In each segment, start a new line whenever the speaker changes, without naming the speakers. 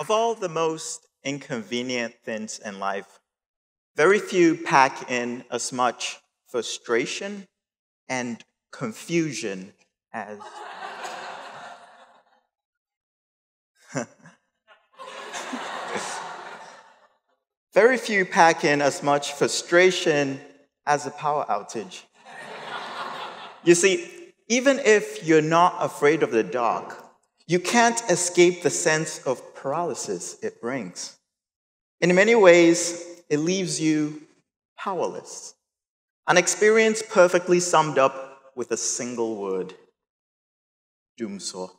Of all the most inconvenient things in life, very few pack in as much frustration and confusion as. very few pack in as much frustration as a power outage. You see, even if you're not afraid of the dark, you can't escape the sense of paralysis it brings. In many ways, it leaves you powerless. An experience perfectly summed up with a single word dumsor.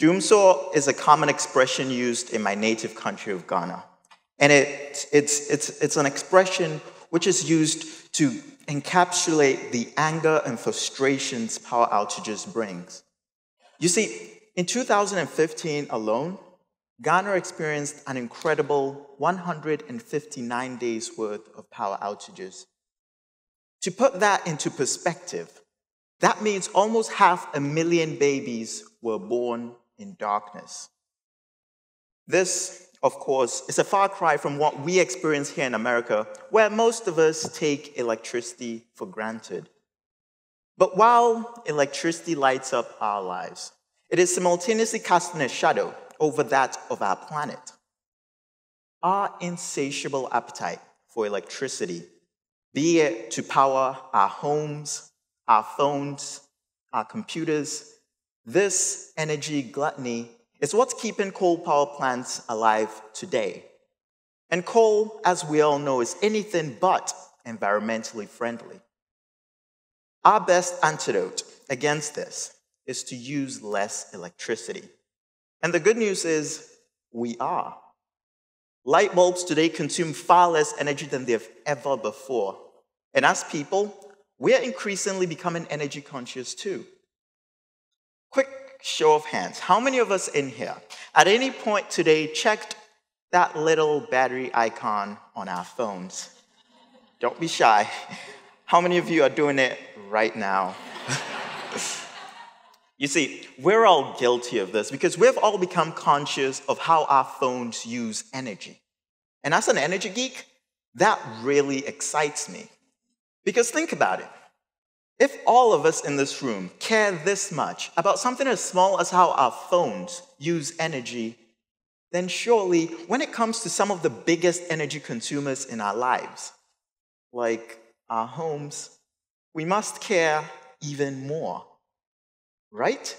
Dumsor is a common expression used in my native country of Ghana. And it, it's, it's, it's an expression which is used to encapsulate the anger and frustrations power outages brings. You see, in 2015 alone, Ghana experienced an incredible 159 days worth of power outages. To put that into perspective, that means almost half a million babies were born in darkness. This, of course, is a far cry from what we experience here in America, where most of us take electricity for granted. But while electricity lights up our lives, it is simultaneously casting a shadow over that of our planet. Our insatiable appetite for electricity, be it to power our homes, our phones, our computers, this energy gluttony is what's keeping coal power plants alive today. And coal, as we all know, is anything but environmentally friendly. Our best antidote against this is to use less electricity. And the good news is we are. Light bulbs today consume far less energy than they've ever before. And as people, we're increasingly becoming energy conscious too. Quick show of hands. How many of us in here at any point today checked that little battery icon on our phones? Don't be shy. How many of you are doing it right now? You see, we're all guilty of this because we've all become conscious of how our phones use energy. And as an energy geek, that really excites me. Because think about it. If all of us in this room care this much about something as small as how our phones use energy, then surely when it comes to some of the biggest energy consumers in our lives, like our homes, we must care even more right?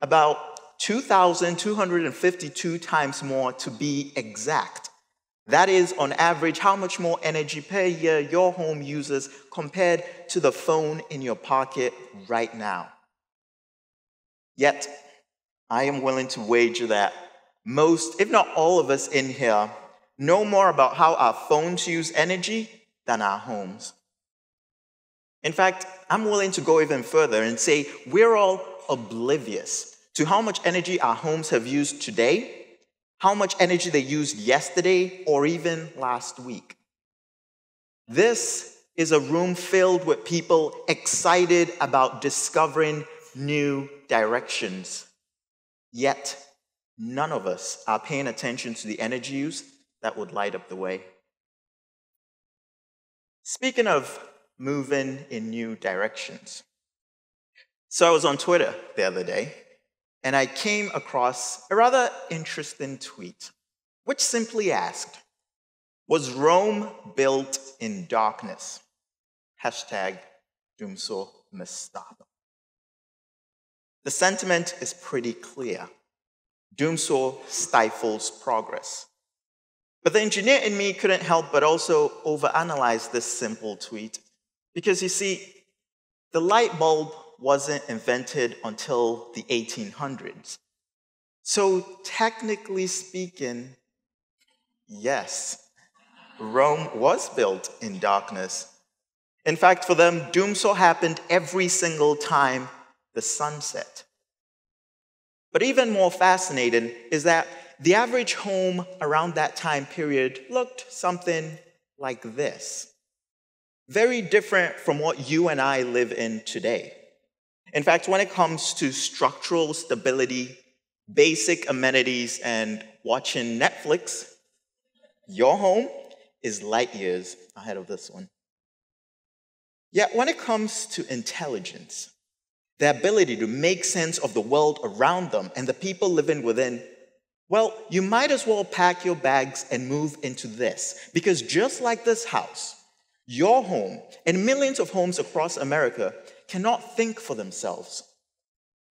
About 2,252 times more to be exact. That is, on average, how much more energy per year your home uses compared to the phone in your pocket right now. Yet, I am willing to wager that most, if not all of us in here, know more about how our phones use energy than our homes. In fact, I'm willing to go even further and say we're all oblivious to how much energy our homes have used today, how much energy they used yesterday, or even last week. This is a room filled with people excited about discovering new directions. Yet, none of us are paying attention to the energy use that would light up the way. Speaking of moving in new directions. So I was on Twitter the other day, and I came across a rather interesting tweet, which simply asked Was Rome built in darkness? Hashtag Dumsor stop. The sentiment is pretty clear. Dumsor stifles progress. But the engineer in me couldn't help but also overanalyze this simple tweet because you see, the light bulb wasn't invented until the 1800s. So, technically speaking, yes, Rome was built in darkness. In fact, for them, dumsor happened every single time the sun set. But even more fascinating is that the average home around that time period looked something like this. Very different from what you and I live in today. In fact, when it comes to structural stability, basic amenities and watching Netflix, your home is light years ahead of this one. Yet, when it comes to intelligence, the ability to make sense of the world around them and the people living within, well, you might as well pack your bags and move into this. Because just like this house, your home and millions of homes across America cannot think for themselves.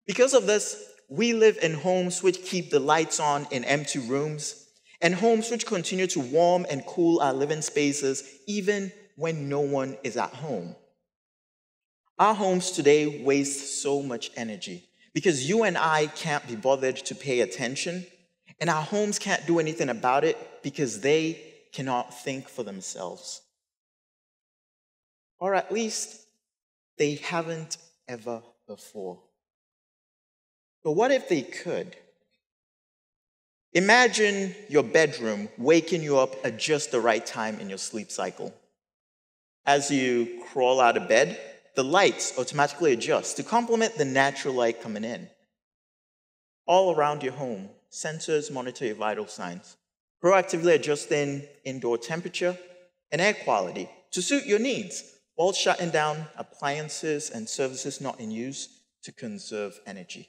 Because of this, we live in homes which keep the lights on in empty rooms, and homes which continue to warm and cool our living spaces even when no one is at home. Our homes today waste so much energy because you and I can't be bothered to pay attention, and our homes can't do anything about it because they cannot think for themselves. Or at least they haven't ever before. But what if they could? Imagine your bedroom waking you up at just the right time in your sleep cycle. As you crawl out of bed, the lights automatically adjust to complement the natural light coming in. All around your home, sensors monitor your vital signs, proactively adjusting indoor temperature and air quality to suit your needs while shutting down appliances and services not in use to conserve energy.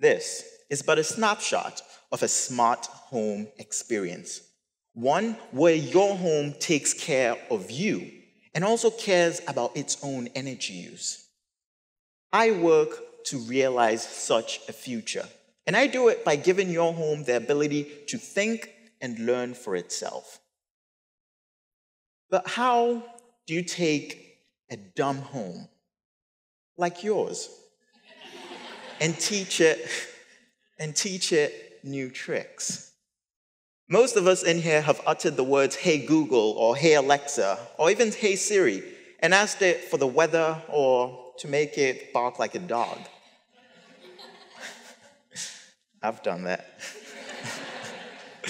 This is but a snapshot of a smart home experience, one where your home takes care of you and also cares about its own energy use. I work to realize such a future, and I do it by giving your home the ability to think and learn for itself. But how do you take a dumb home like yours and teach it and teach it new tricks? Most of us in here have uttered the words, hey Google, or hey Alexa, or even hey Siri, and asked it for the weather or to make it bark like a dog. I've done that.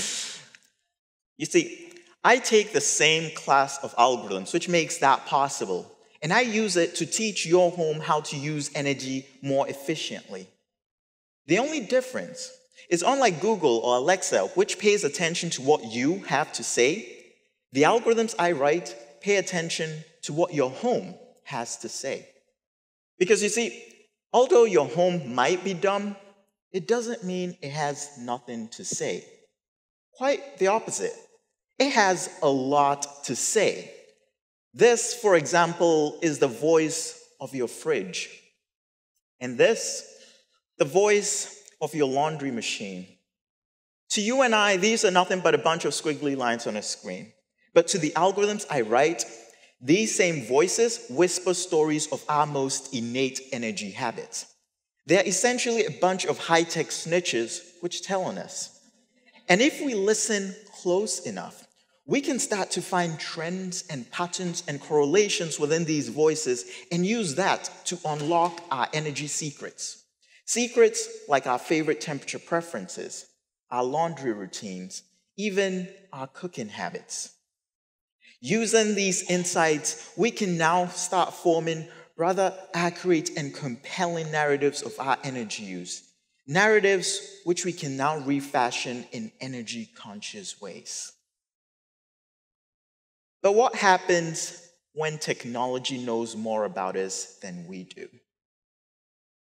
you see, I take the same class of algorithms, which makes that possible, and I use it to teach your home how to use energy more efficiently. The only difference is unlike Google or Alexa, which pays attention to what you have to say, the algorithms I write pay attention to what your home has to say. Because you see, although your home might be dumb, it doesn't mean it has nothing to say. Quite the opposite. It has a lot to say. This, for example, is the voice of your fridge. And this, the voice of your laundry machine. To you and I, these are nothing but a bunch of squiggly lines on a screen. But to the algorithms I write, these same voices whisper stories of our most innate energy habits. They're essentially a bunch of high tech snitches which tell on us. And if we listen close enough, we can start to find trends and patterns and correlations within these voices and use that to unlock our energy secrets. Secrets like our favorite temperature preferences, our laundry routines, even our cooking habits. Using these insights, we can now start forming rather accurate and compelling narratives of our energy use. Narratives which we can now refashion in energy conscious ways. But what happens when technology knows more about us than we do?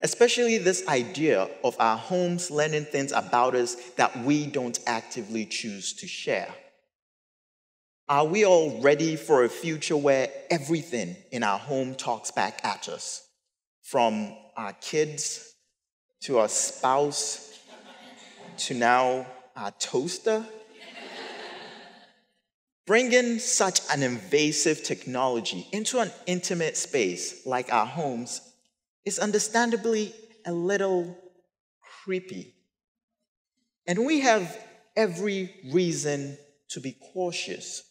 Especially this idea of our homes learning things about us that we don't actively choose to share. Are we all ready for a future where everything in our home talks back at us? From our kids to our spouse to now our toaster? Bringing such an invasive technology into an intimate space like our homes is understandably a little creepy. And we have every reason to be cautious.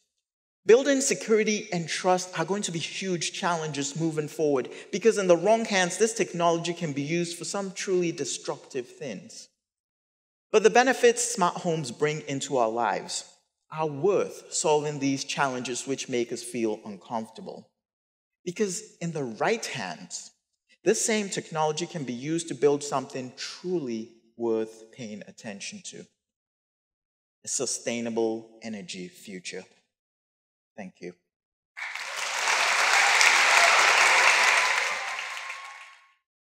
Building security and trust are going to be huge challenges moving forward because, in the wrong hands, this technology can be used for some truly destructive things. But the benefits smart homes bring into our lives are worth solving these challenges which make us feel uncomfortable. Because, in the right hands, this same technology can be used to build something truly worth paying attention to. A sustainable energy future. Thank you.